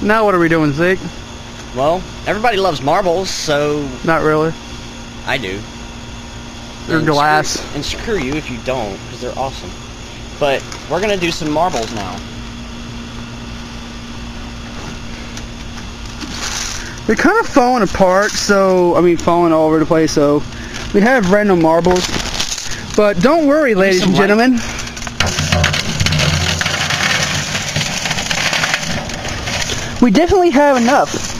Now what are we doing, Zeke? Well, everybody loves marbles, so Not really. I do. They're And glass. Screw, and screw you if you don't, because they're awesome. But we're gonna do some marbles now. They're kind of falling apart, so, I mean, falling all over the place, so we have random marbles. But don't worry, ladies and light. We definitely have enough.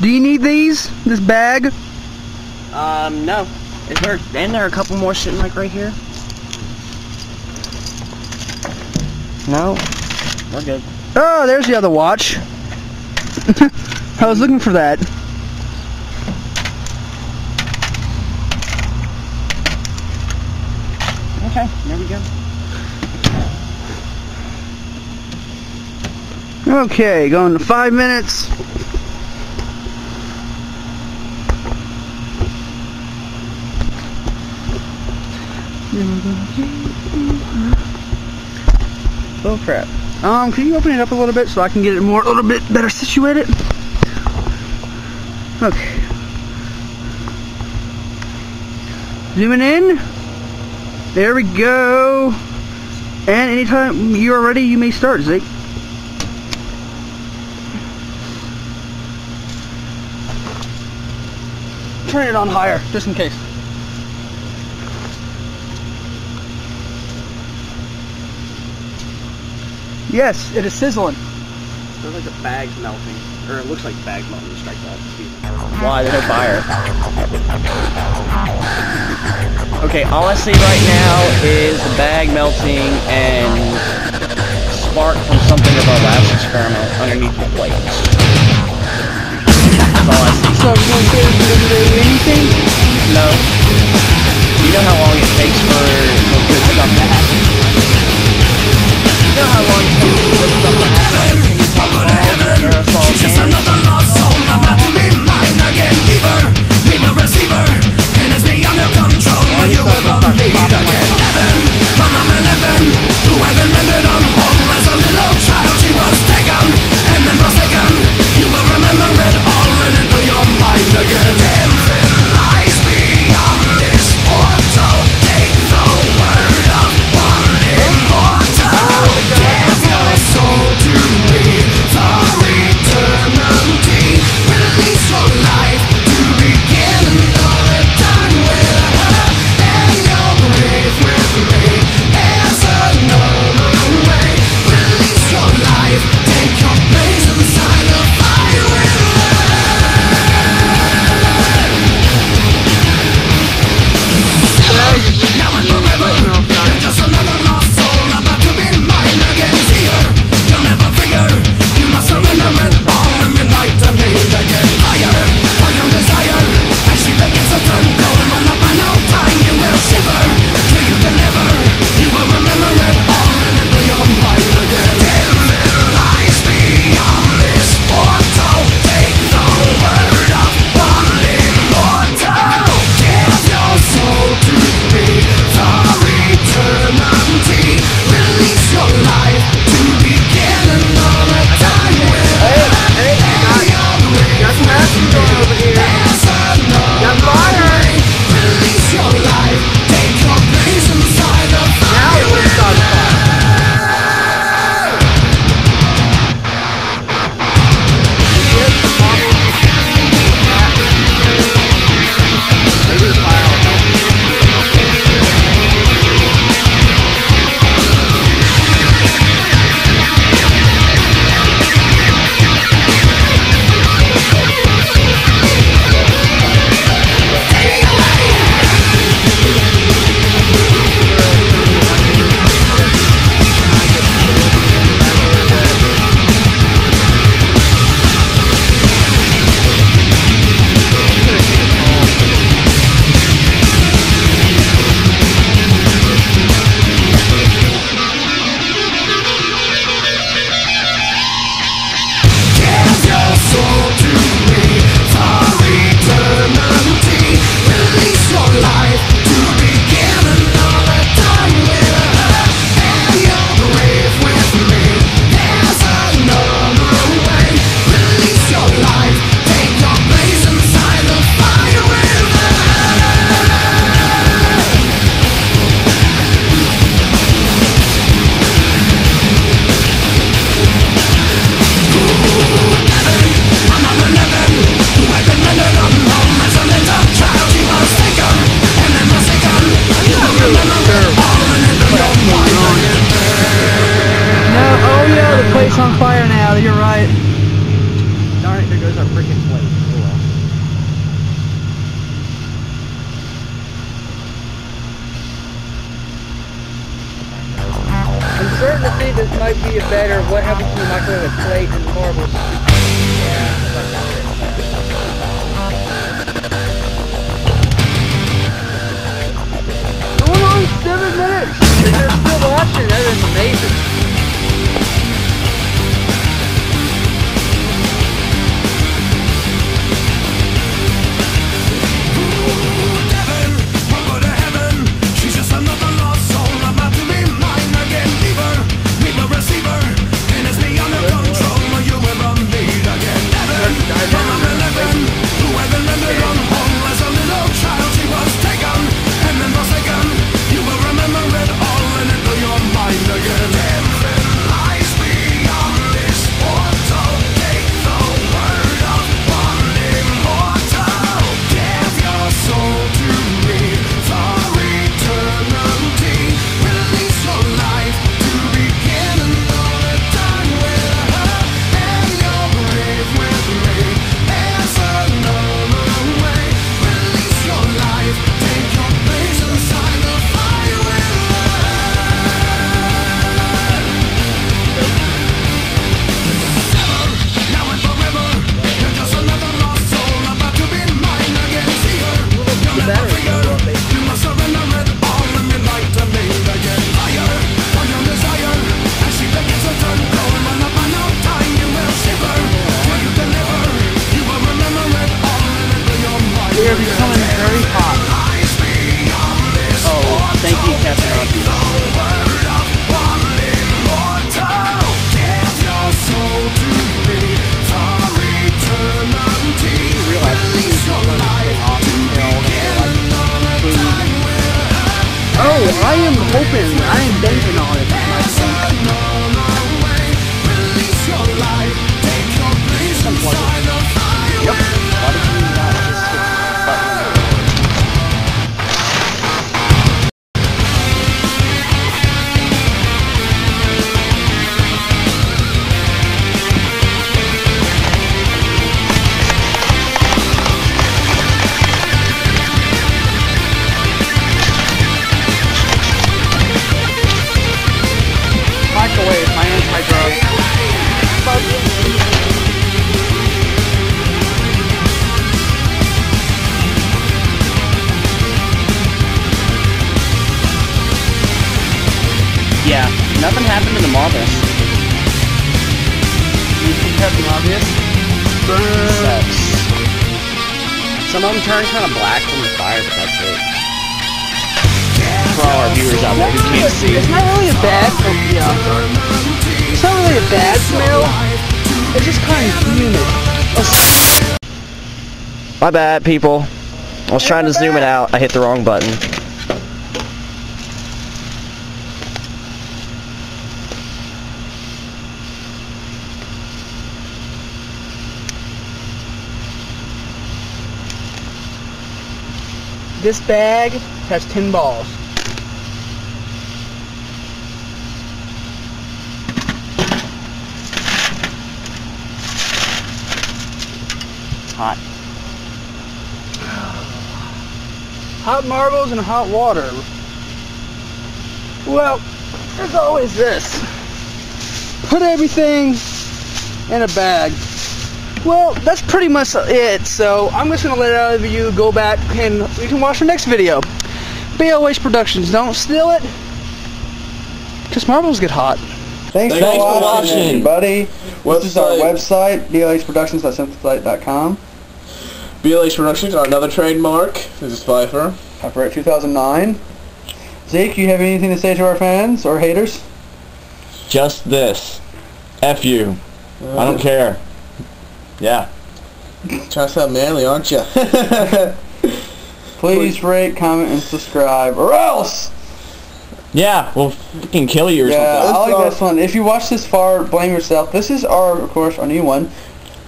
Do you need these? This bag? Um, no. Is there? And there are a couple more sitting like right here. No, we're good. Oh, there's the other watch. I was looking for that. Okay, there we go. Okay, going to five minutes. Oh crap. Um, can you open it up a little bit so I can get it more, a little bit better situated? Okay. Zooming in. There we go. And anytime you are ready, you may start, Zeke. Turn it on higher, just in case. Yes, it is sizzling. It Sounds like the bag's melting, or it looks like the bag's melting. Strike that. Why? There's no fire. Okay, all I see right now is the bag melting and spark from something of our last experiment underneath the plate. So, do anything? No. You know how long it takes for for to happen? You know how long it takes for stuff to happen? Freaking plate. Oh well. I'm starting to think this might be a better what happens to the microwave plate and marbles. On seven minutes. If you're still watching, that is amazing. Yeah, nothing happened to the marbles. You think Captain Obvious? Sucks. Some of them turn kind of black from the fire, but that's it. For all our viewers out there who can't see. It's not really a bad, oh, yeah. It's not really a bad smell. It's just kind of humid. My bad, people. I was trying to zoom it out. I hit the wrong button. This bag has 10 balls. Hot. Hot marbles and hot water. Well, there's always this. Put everything in a bag. Well, that's pretty much it. So I'm just gonna let all of you go back and you can watch the next video. BLH Productions, don't steal it. Cause marbles get hot. Thanks, Thanks for for watching, watching. everybody. This is our Website. website, blhproductions.simplesite.com. BLH Productions, another trademark. This is Fifir. Copyright 2009. Zeke, you have anything to say to our fans or haters? Just this. F you. I don't uh, care. Yeah. Trying to sound manly, aren't you? Please rate, comment, and subscribe, or else! Yeah, we'll fucking kill you or Yeah, something. I like Let's this one. If you watch this far, blame yourself. This is our, of course, our new one.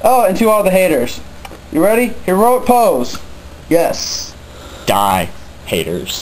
Oh, and to all the haters. You ready? Heroic pose. Yes. Die, haters.